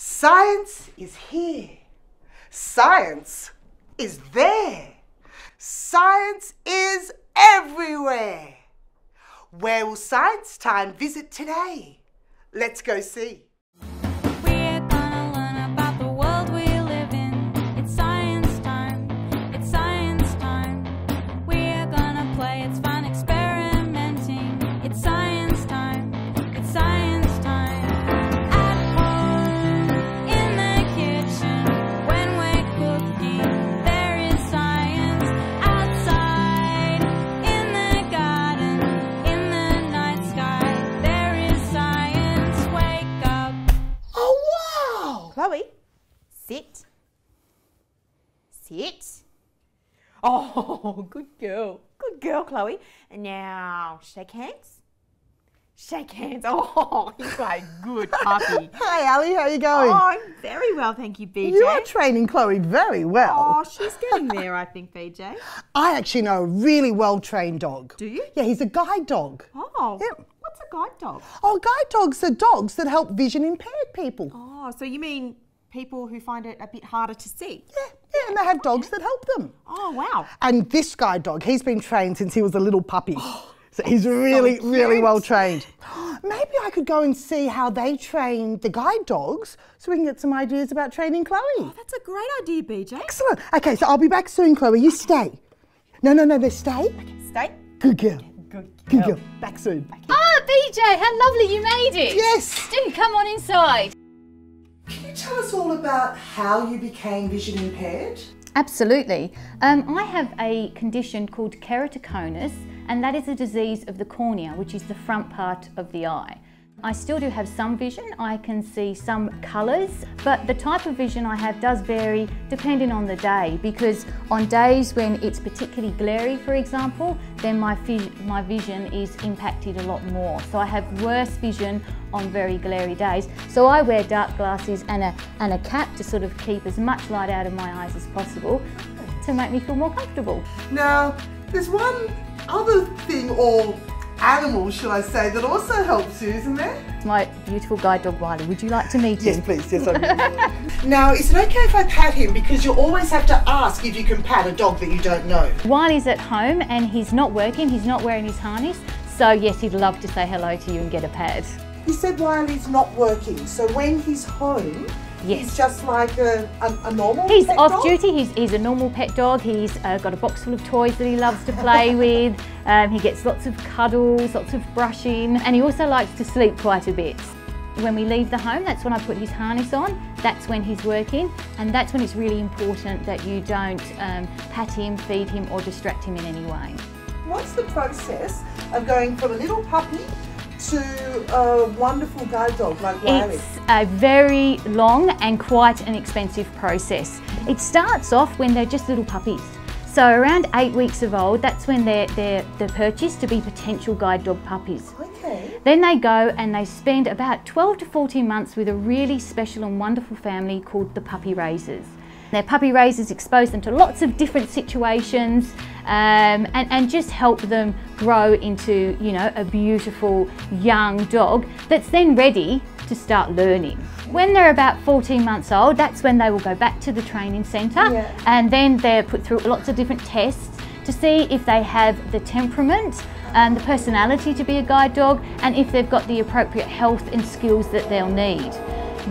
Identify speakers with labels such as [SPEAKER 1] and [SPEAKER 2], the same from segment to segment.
[SPEAKER 1] Science is here. Science is there. Science is everywhere. Where will Science Time visit today? Let's go see.
[SPEAKER 2] Sit. Sit. Oh, good girl. Good girl, Chloe. And now, shake hands. Shake hands. Oh, you're a good puppy.
[SPEAKER 1] Hi, Ali, how are you going?
[SPEAKER 2] Oh, I'm very well, thank you, BJ.
[SPEAKER 1] you are training Chloe very well.
[SPEAKER 2] Oh, she's getting there, I think, BJ.
[SPEAKER 1] I actually know a really well trained dog.
[SPEAKER 2] Do you?
[SPEAKER 1] Yeah, he's a guide dog.
[SPEAKER 2] Oh,
[SPEAKER 1] Yep.
[SPEAKER 2] what's a guide dog?
[SPEAKER 1] Oh, guide dogs are dogs that help vision impaired people.
[SPEAKER 2] Oh, so you mean people who find it a bit harder to see?
[SPEAKER 1] Yeah, yeah, and they have dogs that help them.
[SPEAKER 2] Oh, wow.
[SPEAKER 1] And this guide dog, he's been trained since he was a little puppy. so he's really, really well trained. Maybe I could go and see how they train the guide dogs so we can get some ideas about training Chloe.
[SPEAKER 2] That's a great idea, BJ.
[SPEAKER 1] Excellent. Okay, so I'll be back soon, Chloe. You stay. No, no, no, they stay.
[SPEAKER 2] Okay, Stay.
[SPEAKER 1] Good girl.
[SPEAKER 2] Good
[SPEAKER 1] Good girl. Back soon.
[SPEAKER 3] Ah, BJ, how lovely you made it.
[SPEAKER 1] Yes.
[SPEAKER 3] Do come on inside.
[SPEAKER 1] Tell us all about how you became vision impaired?
[SPEAKER 3] Absolutely. Um, I have a condition called keratoconus, and that is a disease of the cornea, which is the front part of the eye. I still do have some vision, I can see some colours, but the type of vision I have does vary depending on the day because on days when it's particularly glary, for example, then my, my vision is impacted a lot more. So I have worse vision on very glary days. So I wear dark glasses and a, and a cap to sort of keep as much light out of my eyes as possible to make me feel more comfortable.
[SPEAKER 1] Now, there's one other thing or animal, shall I say, that also helps you, isn't there?
[SPEAKER 3] My beautiful guide dog Wiley, would you like to meet him?
[SPEAKER 1] Yes, please. Yes, I will. now, is it okay if I pat him? Because you always have to ask if you can pat a dog that you don't know.
[SPEAKER 3] Wiley's at home and he's not working, he's not wearing his harness, so yes, he'd love to say hello to you and get a pat.
[SPEAKER 1] He said Wiley's not working, so when he's home,
[SPEAKER 3] Yes.
[SPEAKER 1] he's just like a, a, a normal
[SPEAKER 3] He's
[SPEAKER 1] pet
[SPEAKER 3] off
[SPEAKER 1] dog?
[SPEAKER 3] duty, he's, he's a normal pet dog, He's uh, got a box full of toys that he loves to play with, um, he gets lots of cuddles, lots of brushing, and he also likes to sleep quite a bit. When we leave the home, that's when I put his harness on, that's when he's working, and that's when it's really important that you don't um, pat him, feed him, or distract him in any way.
[SPEAKER 1] What's the process of going from a little puppy to a wonderful guide dog like Wiley?
[SPEAKER 3] It's a very long and quite an expensive process. It starts off when they're just little puppies. So around eight weeks of old, that's when they're, they're, they're purchased to be potential guide dog puppies.
[SPEAKER 1] Okay.
[SPEAKER 3] Then they go and they spend about 12 to 14 months with a really special and wonderful family called the puppy raisers. Their puppy raisers expose them to lots of different situations um, and, and just help them grow into, you know, a beautiful young dog that's then ready to start learning. When they're about 14 months old, that's when they will go back to the training centre
[SPEAKER 1] Yeah.
[SPEAKER 3] and then they're put through lots of different tests to see if they have the temperament and the personality to be a guide dog and if they've got the appropriate health and skills that they'll need.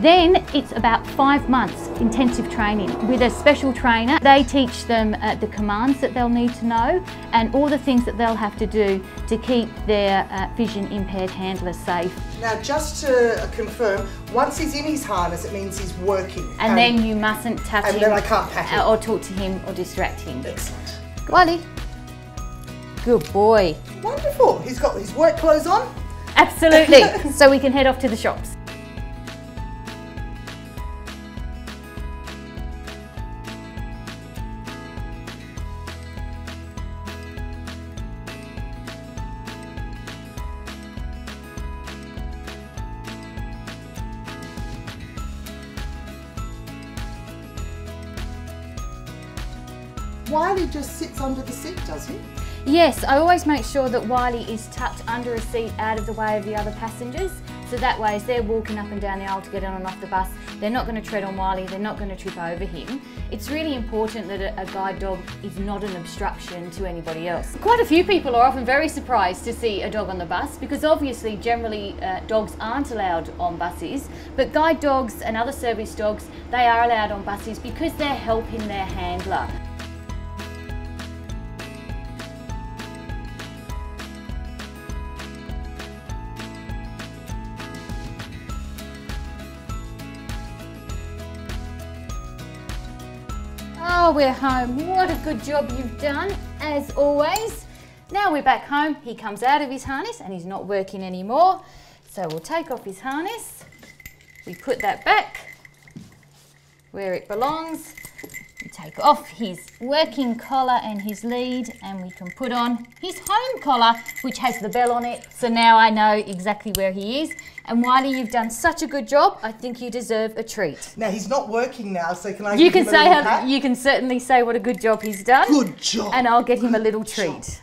[SPEAKER 3] Then it's about five months intensive training with a special trainer. They teach them uh, the commands that they'll need to know and all the things that they'll have to do to keep their uh, vision impaired handler safe.
[SPEAKER 1] Now, just to confirm, once he's in his harness, it means he's working.
[SPEAKER 3] And then you mustn't touch
[SPEAKER 1] and
[SPEAKER 3] him
[SPEAKER 1] then I can't pat him.
[SPEAKER 3] uh, or talk to him or distract him.
[SPEAKER 1] Excellent.
[SPEAKER 3] Wiley. Good boy.
[SPEAKER 1] Wonderful. He's got his work clothes on.
[SPEAKER 3] Absolutely. so we can head off to the shops.
[SPEAKER 1] Wiley just sits under the seat, does he?
[SPEAKER 3] Yes, I always make sure that Wiley is tucked under a seat out of the way of the other passengers So that way, as they're walking up and down the aisle to get on and off the bus, they're not going to tread on Wiley, they're not going to trip over him. It's really important that a, a guide dog is not an obstruction to anybody else. Quite a few people are often very surprised to see a dog on the bus because obviously, generally, uh, dogs aren't allowed on buses, but guide dogs and other service dogs, they are allowed on buses because they're helping their handler. Oh, we're home. What a good job you've done, as always. Now we're back home. He comes out of his harness and he's not working anymore. So we'll take off his harness. We put that back where it belongs. Take off his working collar and his lead and we can put on his home collar which has the bell on it so now I know exactly where he is and Wiley you've done such a good job I think you deserve a treat.
[SPEAKER 1] Now he's not working now, so can I?
[SPEAKER 3] You can
[SPEAKER 1] him
[SPEAKER 3] say how, you can certainly say what a good job he's done
[SPEAKER 1] Good job.
[SPEAKER 3] and I'll get him a
[SPEAKER 1] Good
[SPEAKER 3] little
[SPEAKER 1] job.
[SPEAKER 3] treat.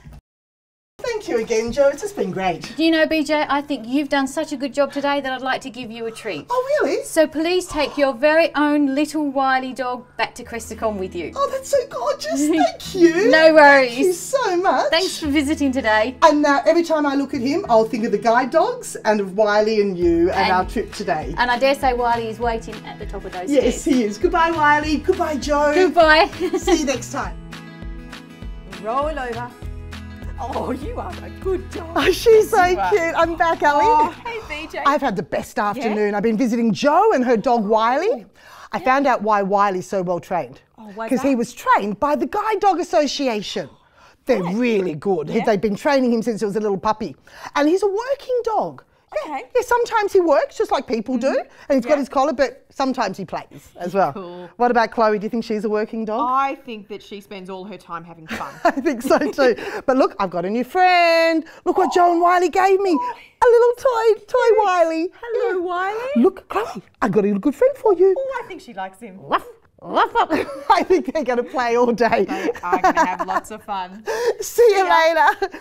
[SPEAKER 1] Thank you again, Jo. It's just been great.
[SPEAKER 3] Do you know BJ I think you've done such a good job today that I'd like to give you a treat.
[SPEAKER 1] Oh really?
[SPEAKER 3] So please take your very own little Wiley dog back to Questacon with you.
[SPEAKER 1] Oh, that's so gorgeous. Thank you.
[SPEAKER 3] No worries.
[SPEAKER 1] Thank you so much.
[SPEAKER 3] Thanks for visiting today.
[SPEAKER 1] And now every time I look at him, I'll think of the guide dogs and of Wiley and you and,
[SPEAKER 3] And-
[SPEAKER 1] our trip today.
[SPEAKER 3] And I dare say Wiley is waiting at the top of those
[SPEAKER 1] yes,
[SPEAKER 3] stairs.
[SPEAKER 1] he is. Goodbye, Wiley. Goodbye, Jo.
[SPEAKER 3] Goodbye.
[SPEAKER 1] See you next time.
[SPEAKER 2] Roll over. Oh, you are a good dog.
[SPEAKER 1] Oh, she's so
[SPEAKER 2] you are.
[SPEAKER 1] cute. I'm back, Ellie.
[SPEAKER 2] Oh, hey, BJ.
[SPEAKER 1] I've had the best afternoon. I've been visiting Jo and her dog Wiley. I found out why Wiley's so well trained.
[SPEAKER 2] Oh,
[SPEAKER 1] Because he was trained by the Guide Dog Association. They're really good. They've been training him since he was a little puppy. And he's a working dog. Yeah,
[SPEAKER 2] Okay.
[SPEAKER 1] Yeah, sometimes he works just like people do. Mm-hmm. And he's got his collar, but sometimes he plays as well.
[SPEAKER 2] Cool.
[SPEAKER 1] What about Chloe? Do you think she's a working dog?
[SPEAKER 2] I think that she spends all her time having fun.
[SPEAKER 1] I think so too. but look, I've got a new friend. Look what Jo and Wiley gave me. A little toy, toy Wiley.
[SPEAKER 2] Hello, Wiley.
[SPEAKER 1] Look, Chloe, I got a little good friend for you.
[SPEAKER 2] Oh, I think she likes him.
[SPEAKER 1] I think they're going to play all day.
[SPEAKER 2] They are going to have lots of fun.
[SPEAKER 1] See you later.